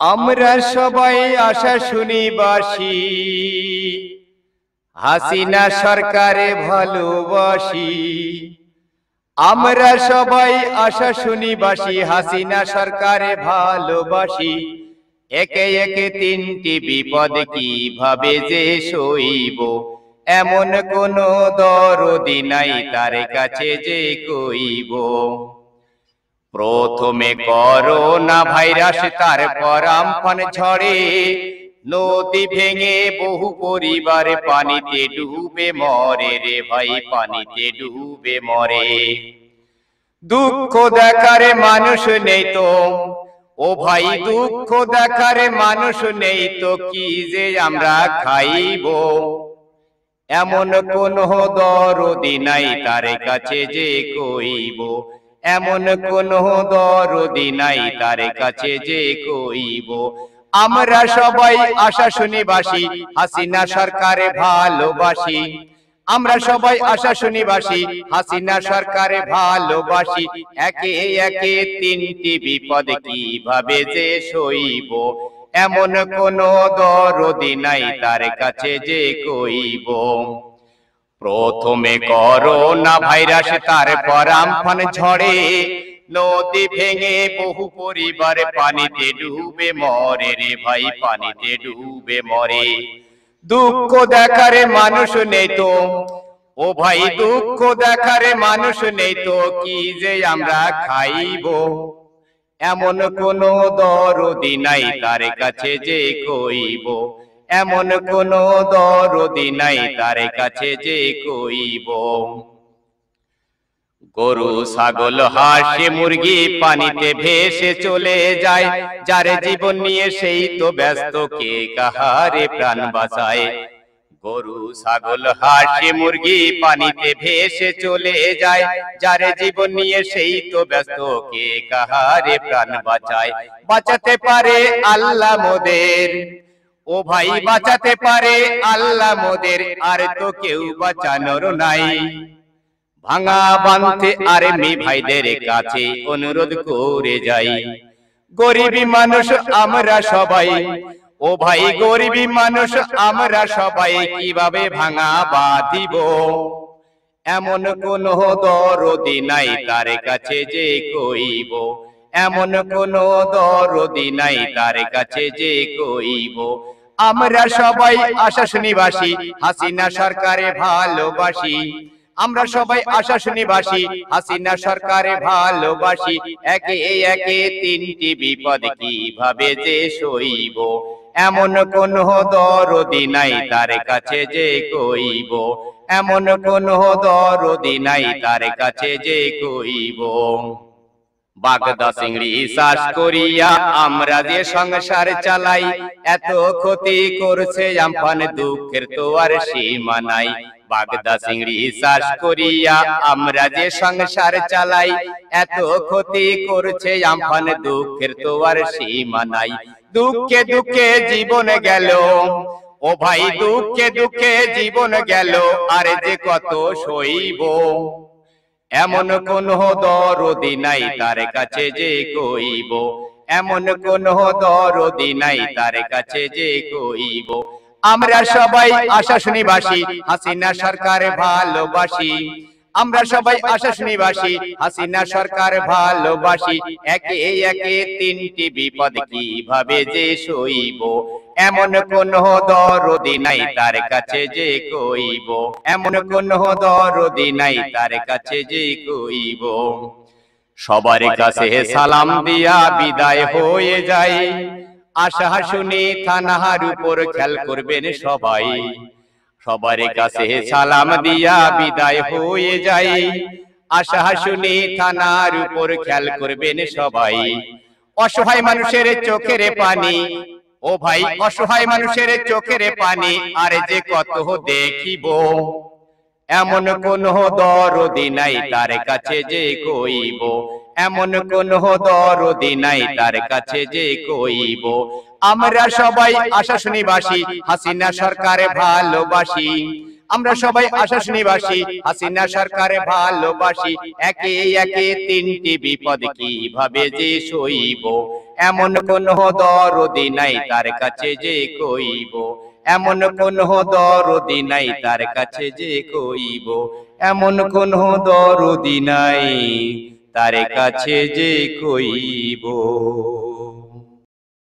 আমরা সবাই আশা শুনিবাসী হাসিনা সরকারে ভালোবাসি। আমরা সবাই আশা শুনিবাসী হাসিনা সরকারে ভালোবাসি। একে একে তিনটি বিপদ কীভাবে যে সইব? এমন কোন দরদি নাই তার কাছে যে কইব। প্রথমে করোনা ভাইরাস, তারপর আমফান ঝড়ে। নদী ভেঙে বহু পরিবার পানিতে ডুবে মরে রে ভাই, পানিতে ডুবে মরে। দুঃখ দেখারে মানুষ নেই তো। ও ভাই, দুঃখ দেখারে মানুষ নেই তো, কি যে আমরা খাইব? এমন কোন দরদি নাই তার কাছে যে কইব। এমন কোন দরদি নাই তার কাছে যে কইব। আমরা সবাই আশা শুনিবাসী হাসিনা সরকারে ভালোবাসি। আমরা সবাই আশা শুনিবাসী হাসিনা সরকারে ভালোবাসি। একে একে তিনটি বিপদ কীভাবে যে সইব? এমন কোন দরদি নাই তার কাছে যে কইব। প্রথমে করোনা ভাইরাস তারপর আমফান ঝড়ে নদী ভেঙে বহু পরিবার পানিতে ডুবে মরে। রে ভাই পানিতে ডুবে মরে। দুঃখ দেখারে মানুষ নেই তো। ও ভাই দুঃখ দেখারে মানুষ নেই তো। কি যে আমরা খাইব? এমন কোন দরদি নাই তার কাছে যে কইব। এমন কোন দরদি নাই তার কাছে যে কইব। গরু ছাগল হাঁসে মুরগি পানিতে ভেসে চলে যায় যার জীবন নিয়ে সেই তো ব্যস্ত কে কাহারে প্রাণ বাঁচায়। গরু ছাগল হাঁসে মুরগি পানিতে ভেসে চলে যায় যার জীবন নিয়ে সেই তো ব্যস্ত কে কাহারে প্রাণ বাঁচায়। বাঁচাতে পারে আল্লাহ মোদের। ও ভাই বাঁচাতে পারে আল্লাহ মোদের আর তো কেউ বাঁচানোর নাই। ভাঙা বাঁধতে আর্মি ভাইদের কাছে অনুরোধ করে যাই। গরিবী মানুষ আমরা সবাই। ও ভাই গরিবী মানুষ আমরা সবাই কীভাবে ভাঙা বাঁধিব? এমন কোন দরদি নাই তার কাছে যে কইব। এমন কোন দরদি নাই তার কাছে যে কইব। আমরা সবাই আশা শুনিবাসী হাসিনা সরকারে ভালোবাসি। আমরা সবাই আশা শুনিবাসী হাসিনা সরকারে ভালোবাসি। একে একে তিনটি বিপদ কীভাবে যে সইব? এমন কোন দরদি নাই তার কাছে যে কইব। এমন কোন দরদি নাই তার কাছে যে কইব। বাগদা চিংড়ি চাষ করিয়া আমরা যে সংসার চালাই এত ক্ষতি করছে আমফান দুঃখের তো আর সীমা নাই। বাগদা চিংড়ি চাষ করিয়া আমরা যে সংসার চালাই এত ক্ষতি করছে আমফান দুঃখের তো আর সীমা নাই। দুঃখে দুঃখে জীবন গেল। ও ভাই দুঃখে দুঃখে জীবন গেল। আর যে কত সইব এমন কোন দরদি নাই তার কাছে যে কইব। এমন কোন দরদি নাই তার কাছে যে কইব। আমরা সবাই আশা শুনিবাসী হাসিনা সরকার ভালোবাসি। আমরা সবাই আশা শুনিবাসী হাসিনা সরকার ভালোবাসি। একে একে তিনটি বিপদ কীভাবে যে সইব? এমন কোন দরদি নাই তার কাছে যে কইব। এমন কোন দরদি নাই তার কাছে যে কইব। সবার কাছে সালাম দিয়া বিদায় হয়ে যায় আশা শুনে থানাহার উপর খেয়াল করবেন সবাই। সবার কাছে সালাম দিয়া বিদায় হয়ে যায় আশা শুনে থানার উপর খেয়াল করবেন সবাই। অসহায় মানুষের চোখের পানি। ও ভাই অসহায় মানুষের চোখের পানি। আর যে কত দেখিব। এমন কোন দরদি নাই তার কাছে যে কইব। এমন কোন দরদি নাই তার কাছে যে কইব। আমরা সবাই আশা শুনিবাসী, হাসিনা সরকারে ভালোবাসি। আমরা সবাই আশাস নিবাসী হাসিনা সরকারে ভালোবাসি। একে একে তিনটি বিপদ কীভাবে যে সইব? এমন কোন দরদি নাই তার কাছে যে কইব। এমন কোন দরদি নাই তার কাছে যে কইব। এমন কোন দরদি নাই তার কাছে যে কইব।